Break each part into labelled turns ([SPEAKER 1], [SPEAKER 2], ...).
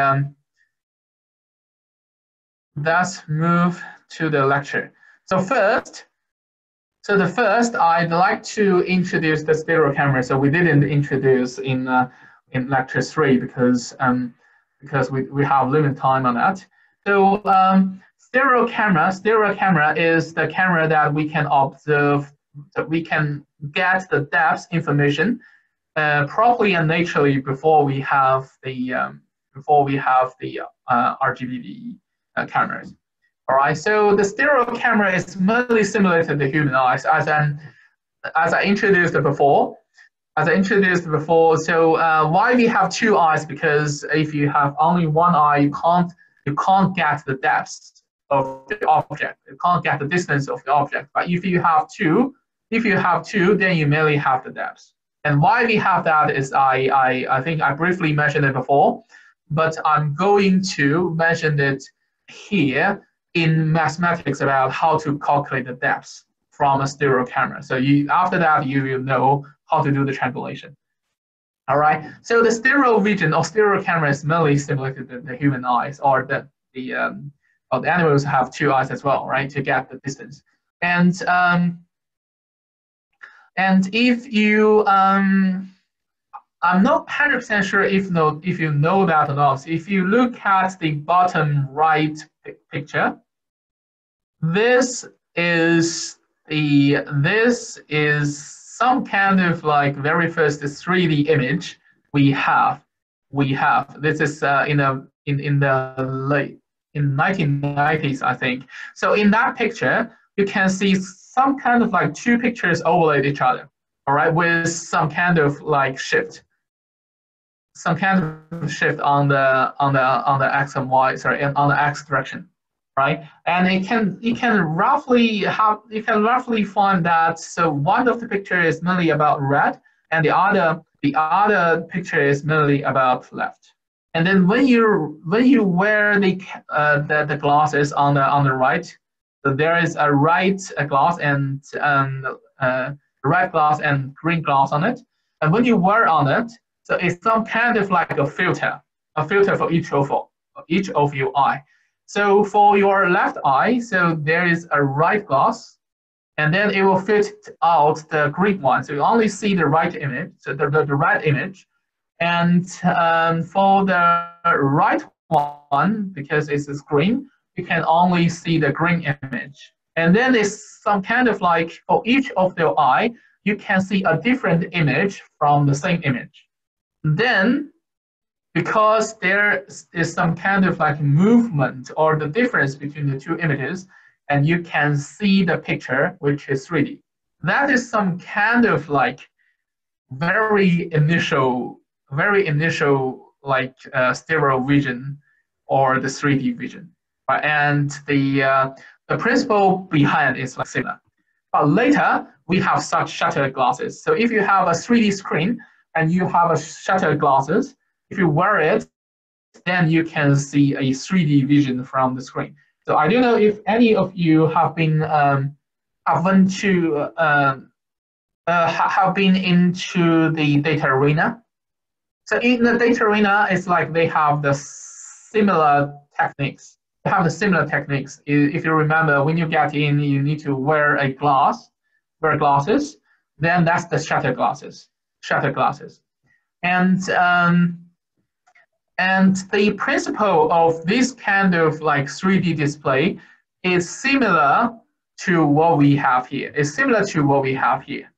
[SPEAKER 1] um, let's move to the lecture. So first, so the first, I'd like to introduce the stereo camera. So we didn't introduce in uh, in lecture three because um, because we, we have limited time on that. So um, stereo camera, stereo camera is the camera that we can observe, that we can get the depth information uh, properly and naturally before we have the um, before we have the uh, RGB uh, cameras. All right, so the stereo camera is similar to the human eyes, as an as I introduced before. As I introduced before, so uh, why we have two eyes? Because if you have only one eye, you can't you can't get the depth of the object. You can't get the distance of the object. But if you have two, if you have two, then you merely have the depth. And why we have that is I, I, I think I briefly mentioned it before, but I'm going to mention it here in mathematics about how to calculate the depth from a stereo camera. So you after that you will know how to do the triangulation. All right. So the stereo vision or stereo camera is mainly similar to the, the human eyes or the the um, well, the animals have two eyes as well, right, to get the distance. And um, and if you um, I'm not 100% sure if no if you know that or not. If you look at the bottom right picture, this is the this is some kind of like very first 3D image we have. We have this is uh, in a in in the late in 1990s I think. So in that picture, you can see some kind of like two pictures overlaid each other. All right, with some kind of like shift some kind of shift on the on the on the x and y sorry on the x direction right? And it can you can roughly have you can roughly find that so one of the picture is mainly about red and the other the other picture is mainly about left. And then when you when you wear the uh, the, the glasses on the on the right so there is a right glass and um, uh, red glass and green glass on it. And when you wear on it so it's some kind of like a filter, a filter for each of each of your eye. So for your left eye, so there is a right glass, and then it will filter out the green one. So you only see the right image, so the, the, the right image. And um, for the right one, because it's a screen, you can only see the green image. And then it's some kind of like for each of the eye, you can see a different image from the same image. Then, because there is some kind of like movement or the difference between the two images, and you can see the picture, which is 3D. That is some kind of like very initial, very initial like uh, stereo vision or the 3D vision. Right? And the, uh, the principle behind is like similar. But later, we have such shutter glasses. So if you have a 3D screen, and you have a shutter glasses, if you wear it, then you can see a 3D vision from the screen. So I don't know if any of you have been um, have to uh, uh, have been into the data arena. So in the data arena, it's like they have the similar techniques. They have the similar techniques. If you remember, when you get in, you need to wear a glass, wear glasses. Then that's the shutter glasses shutter glasses. And, um, and the principle of this kind of like 3D display is similar to what we have here. It's similar to what we have here.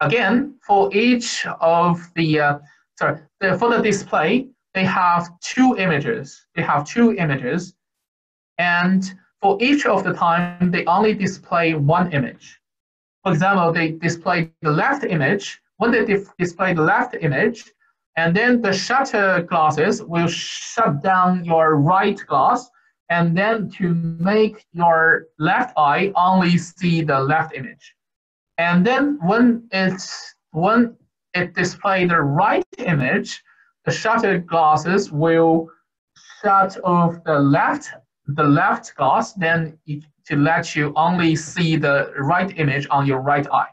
[SPEAKER 1] Again, for each of the, uh, sorry, the, for the display, they have two images. They have two images. And for each of the time, they only display one image. For example, they display the left image when they display the left image, and then the shutter glasses will shut down your right glass, and then to make your left eye only see the left image. And then when it's when it displays the right image, the shutter glasses will shut off the left the left glass, then it, to let you only see the right image on your right eye.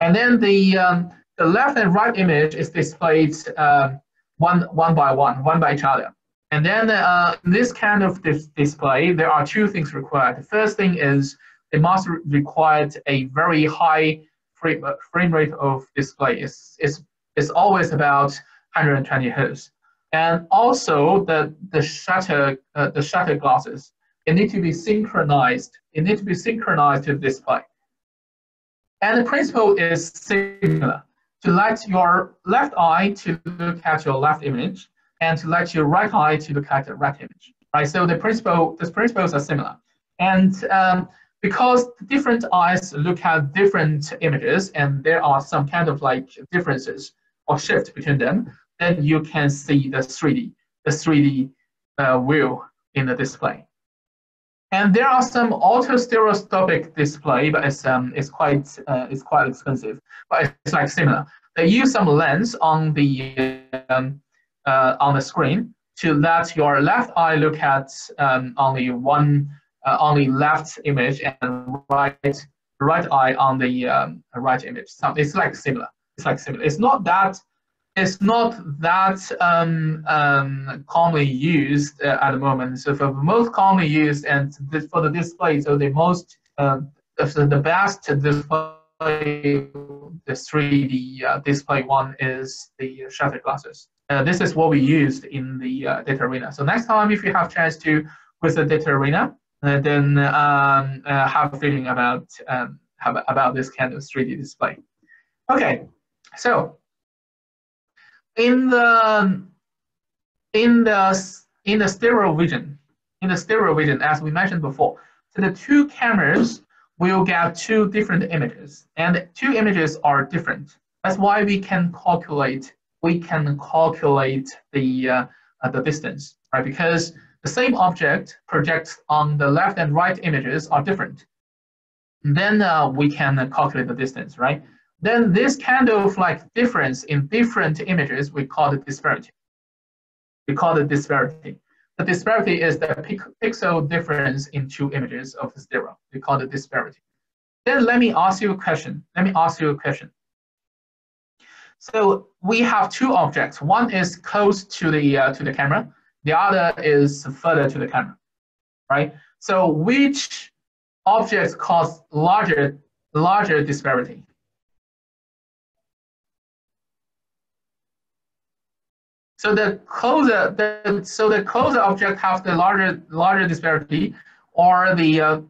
[SPEAKER 1] And then the, um, the left and right image is displayed uh, one, one by one, one by each other. And then uh, this kind of dis display, there are two things required. The first thing is it must require a very high frame, uh, frame rate of display. It's, it's, it's always about 120 hertz. And also the, the shutter, uh, the shutter glasses, it need to be synchronized. It need to be synchronized to the display. And the principle is similar. To let your left eye to look at your left image, and to let your right eye to look at the right image. Right. So the principle, the principles are similar, and um, because different eyes look at different images, and there are some kind of like differences or shift between them, then you can see the 3D, the 3D uh, view in the display. And there are some auto-stereoscopic display, but it's um it's quite uh, it's quite expensive, but it's like similar. They use some lens on the um, uh, on the screen to let your left eye look at um, only one uh, only left image and right right eye on the um, right image. So it's like similar. It's like similar. It's not that it's not that um, um, commonly used uh, at the moment. So for the most commonly used and this, for the display, so the most uh, the best display, the 3D uh, display one is the shutter glasses. Uh, this is what we used in the uh, data arena. So next time, if you have chance to visit data arena, uh, then um, have a feeling about um, about this kind of 3D display. Okay, so in the in the in the stereo vision, in the stereo vision, as we mentioned before, so the two cameras will get two different images, and two images are different. That's why we can calculate we can calculate the, uh, uh, the distance, right? Because the same object projects on the left and right images are different. Then uh, we can calculate the distance, right? Then this kind of like difference in different images, we call the disparity. We call the disparity. The disparity is the pixel difference in two images of stereo. We call the disparity. Then let me ask you a question. Let me ask you a question. So we have two objects. One is close to the uh, to the camera. The other is further to the camera, right? So which objects cause larger larger disparity? So the closer, the, so the closer object has the larger larger disparity, or the uh,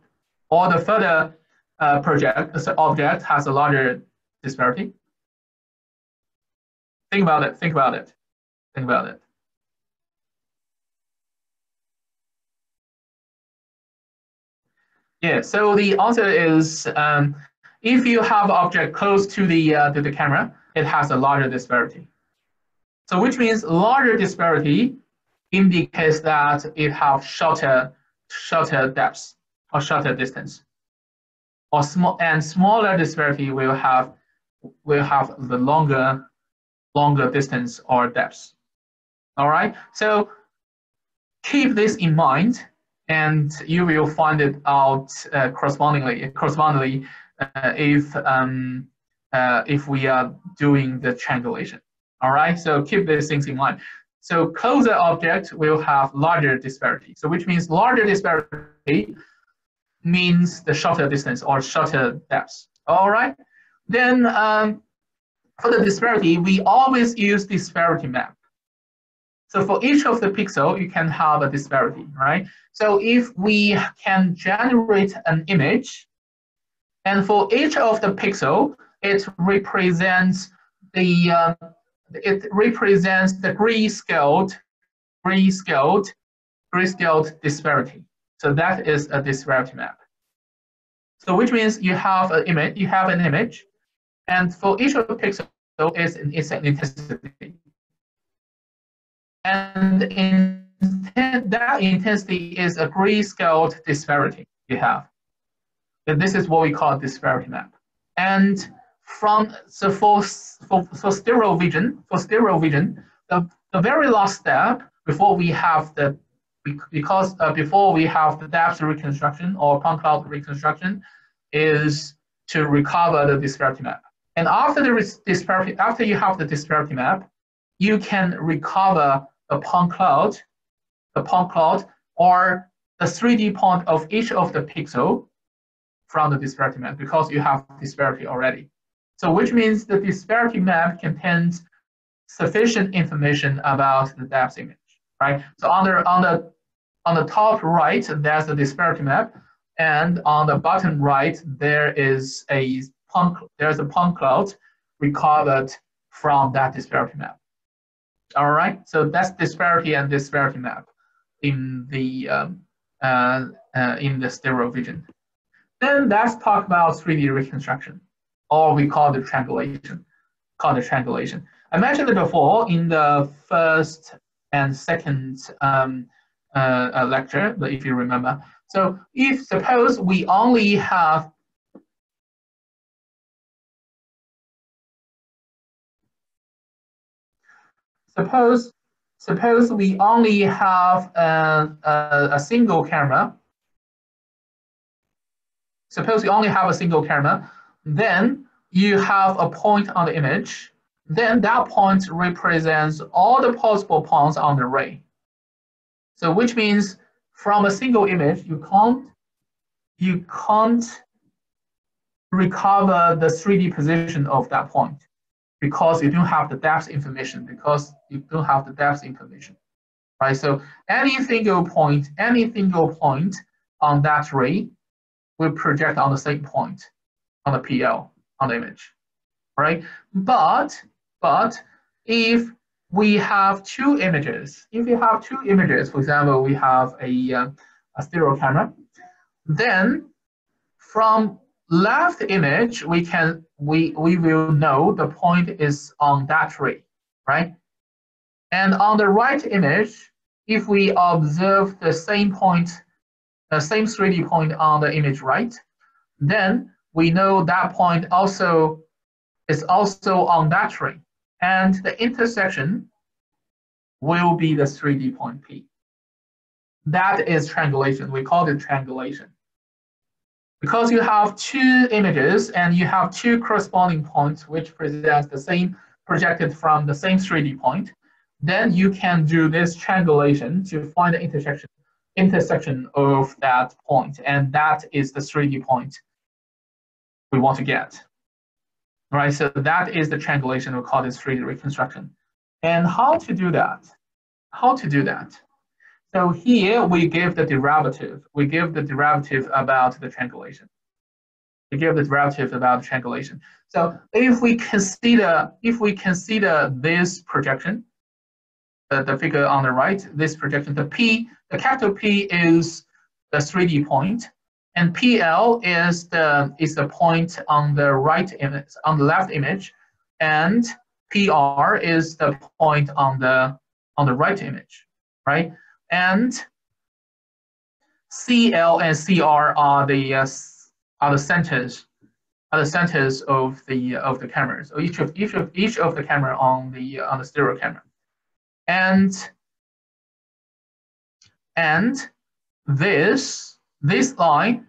[SPEAKER 1] or the further uh, project the object has a larger disparity. Think about it. Think about it. Think about it. Yeah, so the answer is um, if you have object close to the, uh, to the camera, it has a larger disparity. So which means larger disparity indicates that it have shorter, shorter depth or shorter distance. Or small and smaller disparity will have will have the longer longer distance or depth. All right, so keep this in mind and you will find it out uh, correspondingly, correspondingly uh, if, um, uh, if we are doing the triangulation. All right, so keep these things in mind. So closer object will have larger disparity. So which means larger disparity means the shorter distance or shorter depth. All right, then um, for the disparity, we always use disparity map. So for each of the pixel, you can have a disparity, right? So if we can generate an image, and for each of the pixel, it represents the uh, it represents the grayscaled, grayscaled, grayscaled disparity. So that is a disparity map. So which means you have an image, you have an image, and for each of the pixels, is its intensity. And in that intensity is a grayscale disparity you have. And this is what we call disparity map. And from so for for, for stereo vision, for stereo vision, the, the very last step before we have the because uh, before we have the depth reconstruction or point cloud reconstruction is to recover the disparity map. And after the disparity, after you have the disparity map, you can recover a point cloud the point cloud or the 3D point of each of the pixel from the disparity map because you have disparity already. So which means the disparity map contains sufficient information about the depth image, right? So on the, on the, on the top right, there's the disparity map. And on the bottom right, there is a point, there's a point cloud recovered from that disparity map. All right, so that's disparity and disparity map in the um, uh, uh, in the stereo vision. Then let's talk about 3D reconstruction, or we call the triangulation. Call the triangulation. I mentioned it before in the first and second um, uh, uh lecture, but if you remember. So if suppose we only have suppose suppose we only have a, a, a single camera Suppose we only have a single camera, then you have a point on the image, then that point represents all the possible points on the array. So which means from a single image, you can't, you can't recover the 3D position of that point because you don't have the depth information, because you don't have the depth information, right? So any single point, any single point on that ray will project on the same point on the PL on the image, right? But but if we have two images, if you have two images, for example, we have a, uh, a stereo camera, then from left image, we can we we will know the point is on that tree, right? And on the right image, if we observe the same point the same 3D point on the image right, then we know that point also is also on that tree. And the intersection will be the 3D point P. That is triangulation. We call it triangulation. Because you have two images and you have two corresponding points which presents the same projected from the same 3D point, then you can do this triangulation to find the intersection intersection of that point, and that is the 3D point we want to get. Right, so that is the triangulation we call this 3D reconstruction. And how to do that? How to do that? So here we give the derivative. We give the derivative about the triangulation. We give the derivative about the triangulation. So if we consider if we consider this projection, the, the figure on the right, this projection, the P, the capital P is the 3D point, and PL is the is the point on the right image, on the left image, and PR is the point on the on the right image, right? And CL and CR are the uh, are the centers are the centers of the of the cameras. So each of each of each of the camera on the on the stereo camera and and this this line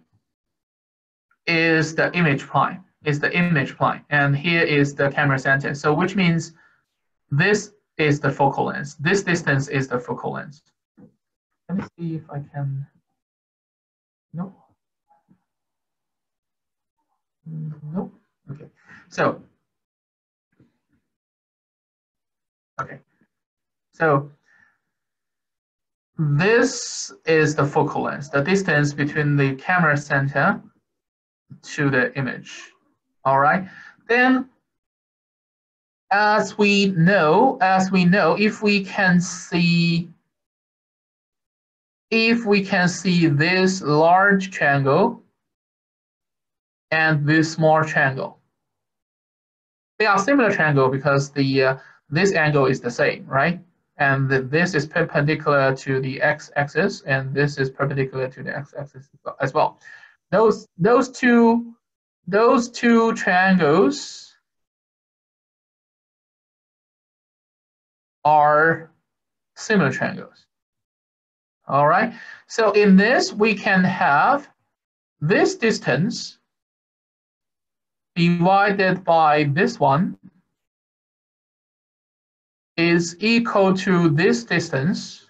[SPEAKER 1] is the image plane is the image plane and here is the camera center. So which means this is the focal length this distance is the focal length let me see if i can nope. Nope, okay. So okay. So this is the focal length, the distance between the camera center to the image. All right. Then, as we know, as we know, if we can see, if we can see this large triangle and this small triangle, they are similar triangle because the uh, this angle is the same, right? And this is perpendicular to the x-axis, and this is perpendicular to the x-axis as well. Those those two those two triangles are similar triangles. All right. So in this, we can have this distance divided by this one is equal to this distance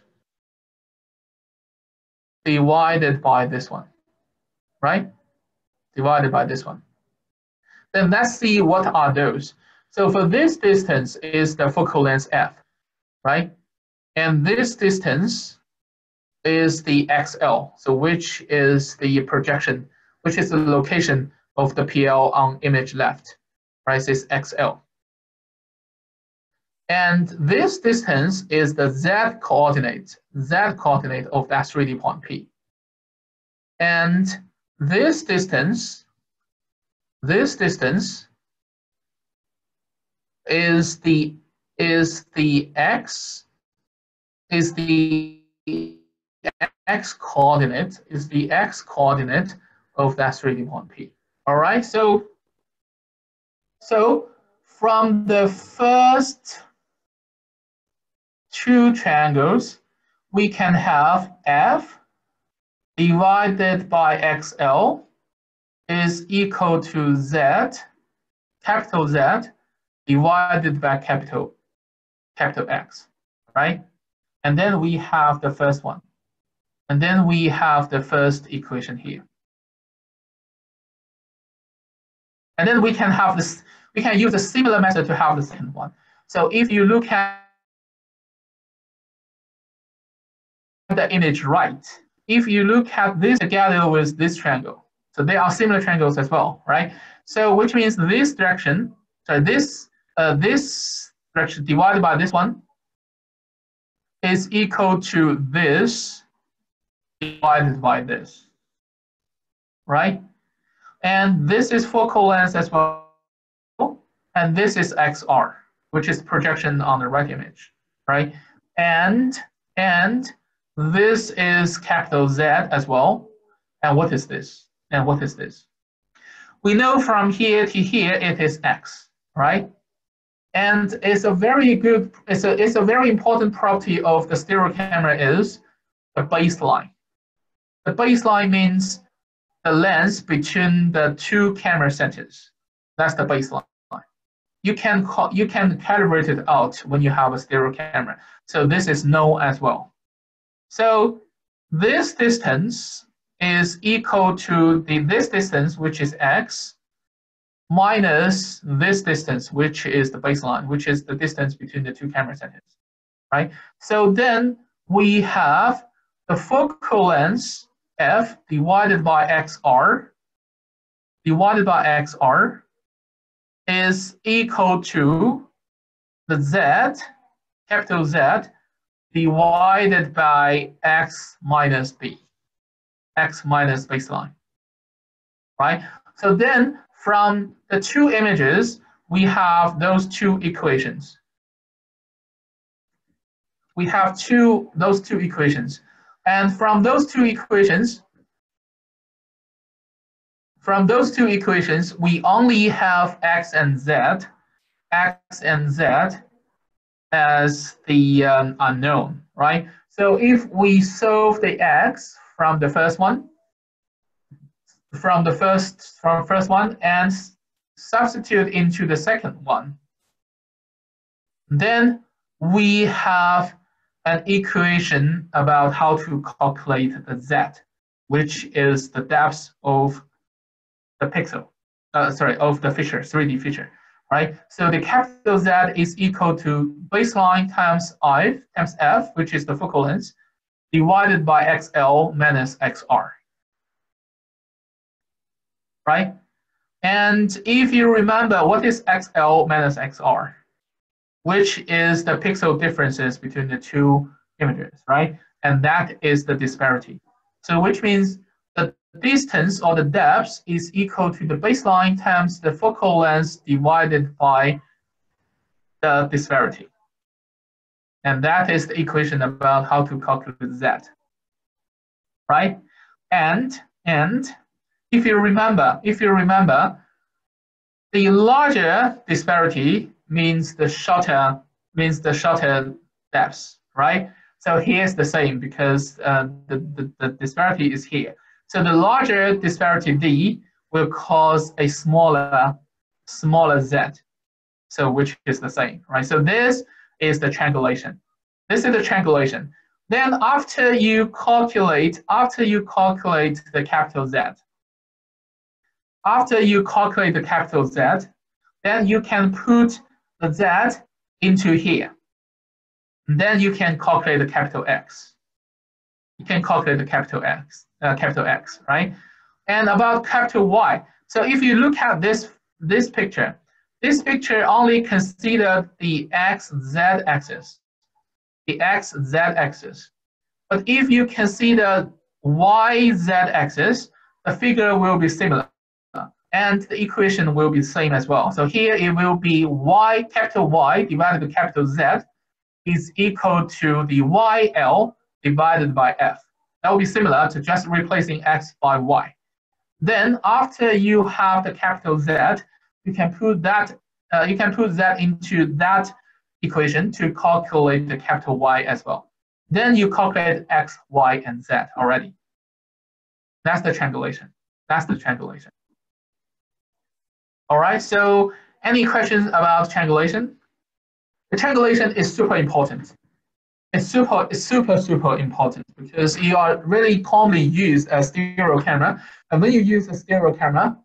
[SPEAKER 1] divided by this one, right? Divided by this one. Then let's see what are those. So for this distance is the focal length f, right? And this distance is the XL, so which is the projection, which is the location of the PL on image left, right? This XL. And this distance is the z coordinate, z coordinate of that 3D point P. And this distance, this distance is the is the x is the x coordinate is the x coordinate of that 3D point P. All right, so so from the first two triangles, we can have f divided by xl is equal to z, capital Z, divided by capital, capital X, right? And then we have the first one. And then we have the first equation here. And then we can have this, we can use a similar method to have the second one. So if you look at the image right, if you look at this together with this triangle, so they are similar triangles as well, right? So which means this direction, so this uh, this direction divided by this one is equal to this divided by this, right? And this is focal length as well, and this is XR, which is projection on the right image, right? And and this is capital Z as well. And what is this? And what is this? We know from here to here it is X, right? And it's a very good, it's a, it's a very important property of the stereo camera is the baseline. The baseline means the length between the two camera centers. That's the baseline. You can call, you can calibrate it out when you have a stereo camera. So this is known as well. So this distance is equal to the this distance, which is x, minus this distance, which is the baseline, which is the distance between the two camera centers, right? So then we have the focal length f divided by xr divided by xr is equal to the z, capital Z, divided by x minus b, x minus baseline, right? So then from the two images, we have those two equations. We have two those two equations. And from those two equations, from those two equations, we only have x and z, x and z as the um, unknown, right? So if we solve the x from the first one, from the first from first one and substitute into the second one, then we have an equation about how to calculate the z, which is the depth of the pixel, uh, sorry, of the feature, 3D feature right? So the capital Z is equal to baseline times I times F, which is the focal length, divided by XL minus XR, right? And if you remember, what is XL minus XR? Which is the pixel differences between the two images, right? And that is the disparity. So which means distance or the depth is equal to the baseline times the focal length divided by the disparity. And that is the equation about how to calculate z, right? And, and if you remember, if you remember, the larger disparity means the shorter, means the shorter depth, right? So here's the same because uh, the, the, the disparity is here. So the larger disparity D will cause a smaller, smaller Z. So which is the same, right? So this is the triangulation. This is the triangulation. Then after you calculate, after you calculate the capital Z, after you calculate the capital Z, then you can put the Z into here. then you can calculate the capital X. You can calculate the capital X, uh, capital X, right? And about capital Y. So if you look at this, this picture, this picture only considered the XZ axis, the XZ axis. But if you consider YZ axis, the figure will be similar and the equation will be the same as well. So here it will be y, capital Y divided by capital Z is equal to the YL divided by F. That will be similar to just replacing X by Y. Then after you have the capital Z, you can put that uh, you can put that into that equation to calculate the capital Y as well. Then you calculate X, Y, and Z already. That's the triangulation. That's the triangulation. All right, so any questions about triangulation? The triangulation is super important. It's super, it's super, super important because you are really commonly used a stereo camera. And when you use a stereo camera,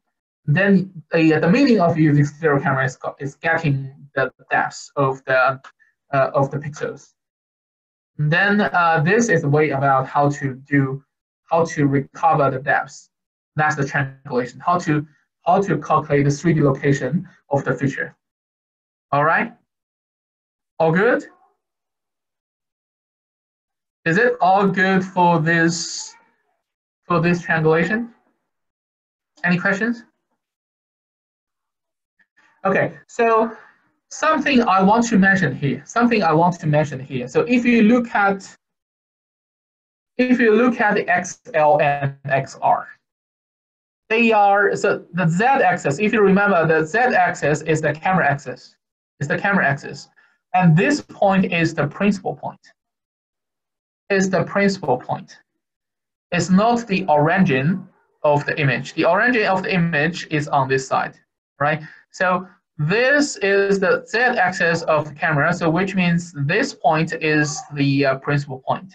[SPEAKER 1] then the, the meaning of using stereo camera is, is getting the depth of the, uh, of the pixels. And then uh, this is a way about how to do, how to recover the depth. That's the triangulation, how to how to calculate the 3D location of the feature. All right? All good? Is it all good for this for this triangulation? Any questions? Okay, so something I want to mention here, something I want to mention here. So if you look at if you look at the XL and XR, they are, so the z-axis, if you remember, the z-axis is the camera axis, is the camera axis. And this point is the principal point, is the principal point. It's not the origin of the image. The origin of the image is on this side, right? So this is the z-axis of the camera, so which means this point is the uh, principal point.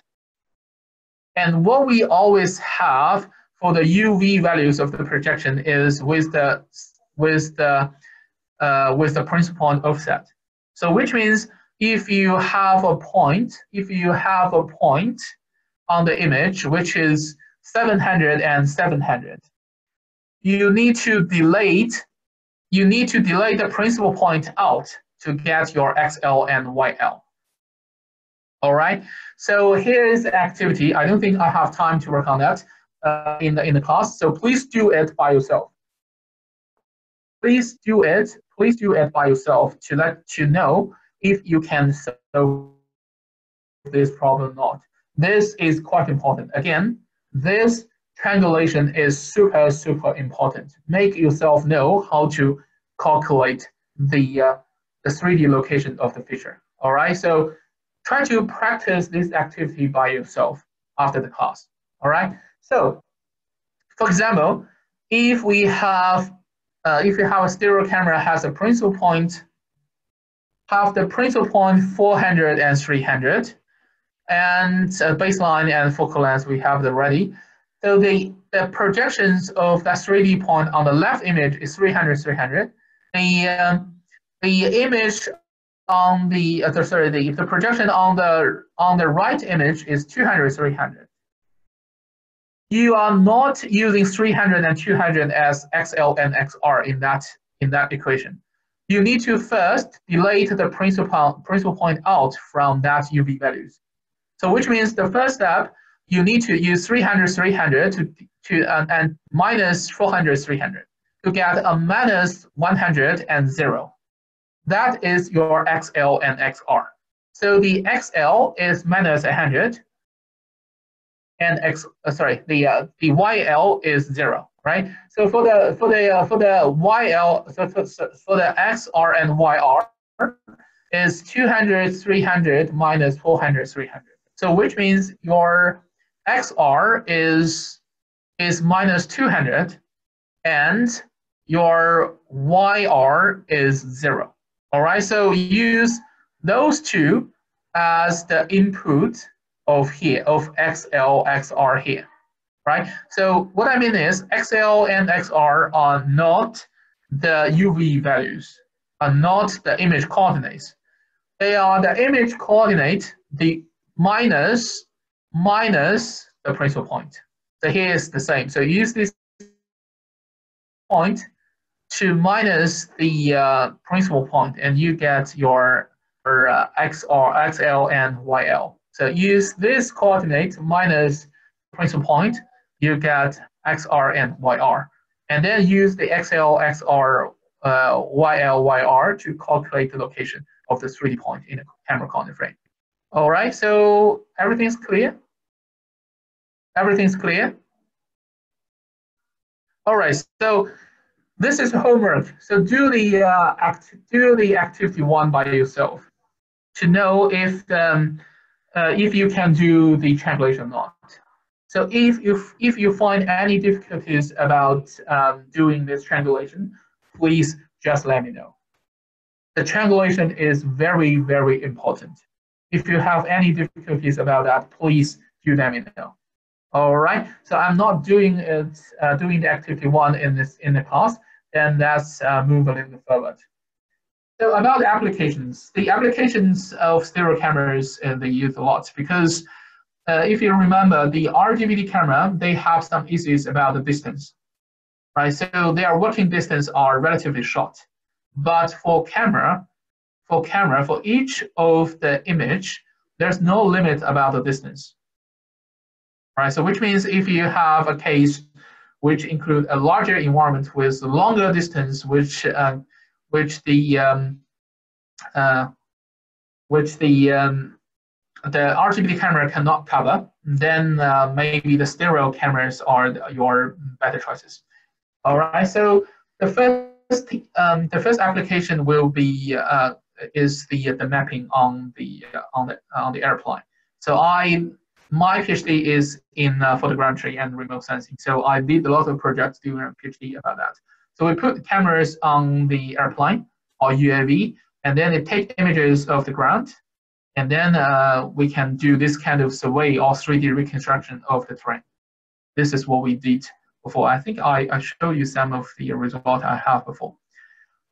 [SPEAKER 1] And what we always have for the UV values of the projection is with the with the uh, with the principal point offset. So which means if you have a point, if you have a point on the image which is 700 and 700, you need to delete you need to delay the principal point out to get your XL and YL. All right, so here is the activity. I don't think I have time to work on that uh, in the in the class. So please do it by yourself. Please do it. Please do it by yourself to let you know if you can solve this problem or not. This is quite important. Again, this triangulation is super super important. Make yourself know how to calculate the uh, the 3D location of the feature. All right. So try to practice this activity by yourself after the class. All right. So, for example, if we have uh, if you have a stereo camera has a principal point, have the principal point 400 and 300, and uh, baseline and focal length we have the ready. So the, the projections of that 3D point on the left image is 300, 300. The, um, the image on the, uh, sorry, the, the projection on the, on the right image is 200, 300 you are not using 300 and 200 as XL and XR in that, in that equation. You need to first delete the principal, principal point out from that UV values. So which means the first step, you need to use 300, 300 to, to uh, and minus 400, 300 to get a minus 100 and 0. That is your XL and XR. So the XL is minus 100, and x uh, sorry the uh, the yl is zero right? So for the for the uh, for the yl so for, for the xr and yr is 200 300 minus 400 300 so which means your xr is is minus 200 and your yr is zero. All right so use those two as the input of here, of XL, XR here, right? So what I mean is XL and XR are not the UV values, are not the image coordinates. They are the image coordinate, the minus, minus the principal point. So here is the same. So use this point to minus the uh, principal point, and you get your, uh, XR, XL and YL. So use this coordinate minus principal point, you get XR and YR. And then use the XL, XR, uh, YL, YR to calculate the location of the 3D point in the camera coordinate frame. All right, so everything's clear? Everything's clear? All right, so this is homework. So do the uh, act, do the activity one by yourself to know if um, uh, if you can do the triangulation or not. So if you if you find any difficulties about um, doing this triangulation, please just let me know. The triangulation is very very important. If you have any difficulties about that, please do let me know. All right. So I'm not doing it uh, doing the activity one in this in the class then let's uh, move a little forward. So about applications, the applications of stereo cameras uh, they use a lot because uh, if you remember the RGBD camera, they have some issues about the distance, right? So their working distance are relatively short, but for camera, for camera, for each of the image, there's no limit about the distance, right? So which means if you have a case which include a larger environment with longer distance, which uh, which the um, uh, which the um, the RGB camera cannot cover, then uh, maybe the stereo cameras are your better choices. All right, so the first um, the first application will be uh, is the the mapping on the on the on the airplane. So I my PhD is in uh, photogrammetry and remote sensing. So I did a lot of projects during PhD about that. So we put cameras on the airplane or UAV, and then it take images of the ground, and then uh, we can do this kind of survey or 3D reconstruction of the terrain. This is what we did before. I think I, I showed you some of the result I have before.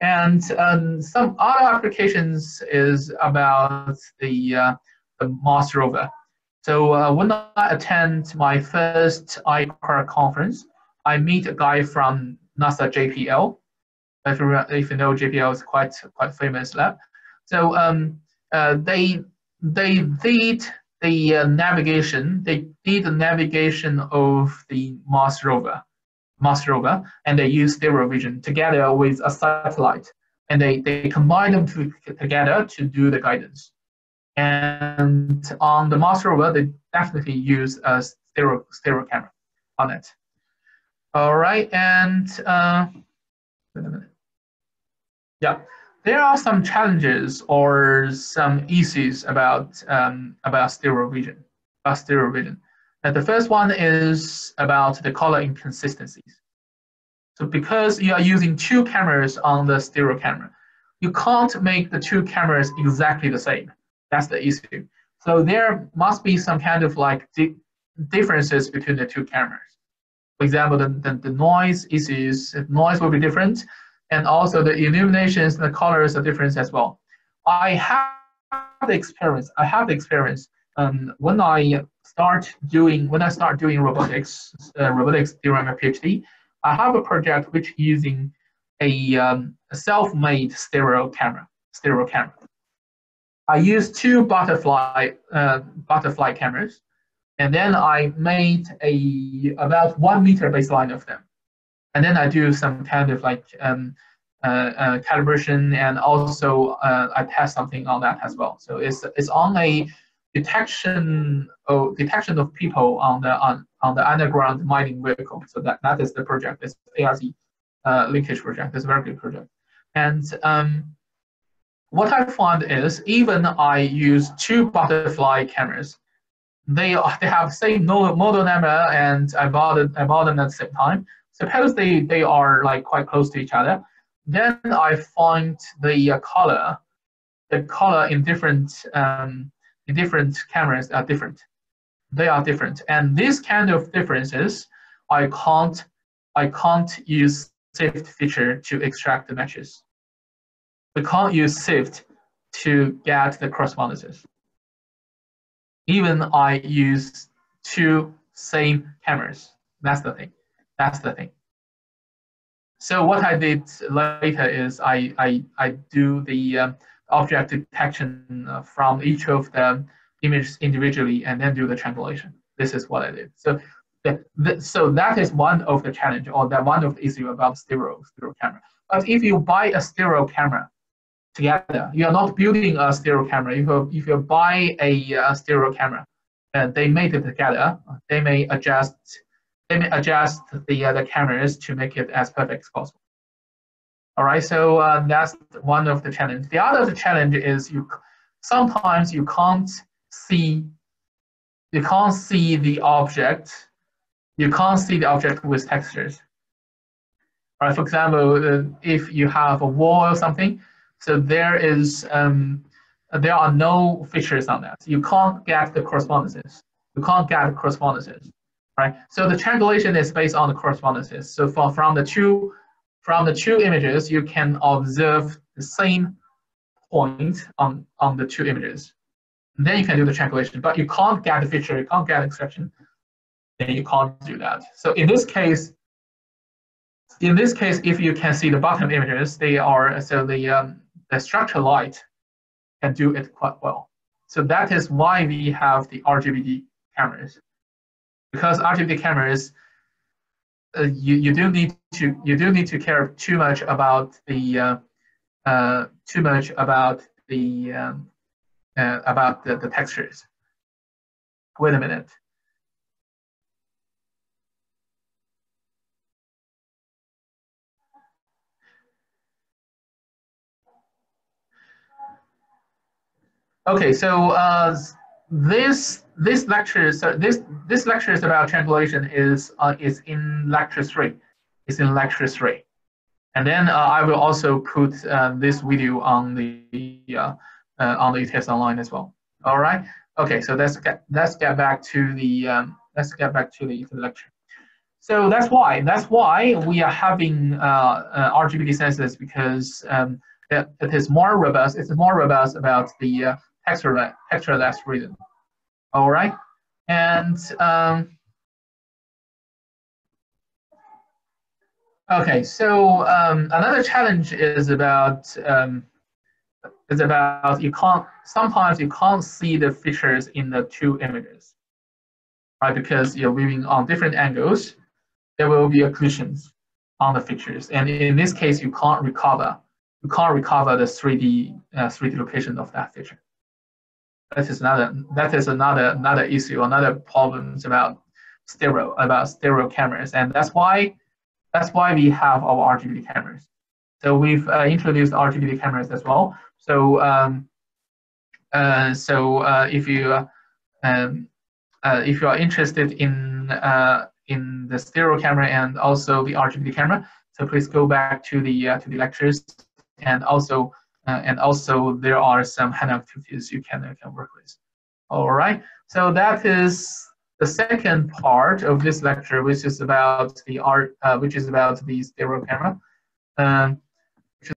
[SPEAKER 1] And um, some other applications is about the, uh, the Mars rover. So uh, when I attend my first ICAR conference, I meet a guy from NASA JPL. If you, if you know JPL is quite quite famous lab. So um, uh, they they did the uh, navigation. They did the navigation of the Mars rover, Mars rover, and they use stereo vision together with a satellite, and they they combine them to, together to do the guidance. And on the Mars rover, they definitely use a stereo, stereo camera on it. All right, and uh, yeah, there are some challenges or some issues about um, about stereo vision. About stereo vision. And the first one is about the color inconsistencies. So because you are using two cameras on the stereo camera, you can't make the two cameras exactly the same. That's the issue. So there must be some kind of like di differences between the two cameras. For example, the, the, the noise issues, noise will be different, and also the illuminations and the colors are different as well. I have the experience. I have the experience um, when I start doing when I start doing robotics, uh, robotics during my PhD. I have a project which using a, um, a self-made stereo camera, stereo camera. I used two butterfly uh, butterfly cameras, and then I made a about one meter baseline of them, and then I do some kind of like um, uh, uh, calibration, and also uh, I test something on that as well. So it's it's on a detection of detection of people on the on, on the underground mining vehicle. So that that is the project. It's ARC uh, linkage project. It's a very good project, and um, what I found is even I use two butterfly cameras, they they have same model number and I bought it, I bought them at the same time. Suppose they they are like quite close to each other, then I find the uh, color, the color in different um, in different cameras are different. they are different. And this kind of differences, I can't, I can't use SIFT feature to extract the matches. We can't use SIFT to get the correspondences. Even I use two same cameras. That's the thing. That's the thing. So what I did later is I, I, I do the um, object detection uh, from each of the images individually and then do the translation. This is what I did. So, the, the, so that is one of the challenge or that one of the issue about stereo, stereo camera. But if you buy a stereo camera together, you are not building a stereo camera. If you, if you buy a, a stereo camera and they made it together, they may adjust they may adjust the, uh, the cameras to make it as perfect as possible. All right, so uh, that's one of the challenge. The other challenge is you sometimes you can't see you can't see the object. You can't see the object with textures. All right, for example, uh, if you have a wall or something, so there is um, there are no features on that. You can't get the correspondences. You can't get correspondences, right? So the triangulation is based on the correspondences. So for, from the two from the two images, you can observe the same point on, on the two images. Then you can do the triangulation, but you can't get the feature, you can't get exception, then you can't do that. So in this case, in this case, if you can see the bottom images, they are, so the, um, the structure light can do it quite well. So that is why we have the RGBD cameras. Because RGB cameras uh, you, you do need to you do need to care too much about the uh, uh, too much about the um, uh, about the, the textures. Wait a minute. Okay, so uh, this this lecture so this this lecture is about triangulation is uh, is in lecture three. It's in lecture three, and then uh, I will also put uh, this video on the uh, uh, on the ETS online as well. All right. Okay. So let's get let's get back to the um, let's get back to the, lecture. So that's why that's why we are having uh, RGBD sensors because um, it, it is more robust. It's more robust about the textureless, textureless reason. All right, and um, okay, so um, another challenge is about um, is about you can't sometimes you can't see the features in the two images, right? Because you're viewing on different angles, there will be occlusions on the features, and in this case, you can't recover you can't recover the 3D uh, 3D location of that feature that is another that is another another issue, another problems about stereo about stereo cameras, and that's why that's why we have our RGBD cameras. So we've uh, introduced RGBD cameras as well. So um, uh, so uh, if you uh, um, uh, if you are interested in uh, in the stereo camera and also the RGBD camera, so please go back to the to the lectures and also uh, and also there are some hand activities you can, uh, can work with. All right, so that is the second part of this lecture, which is about the art, uh, which is about the stereo camera. Um,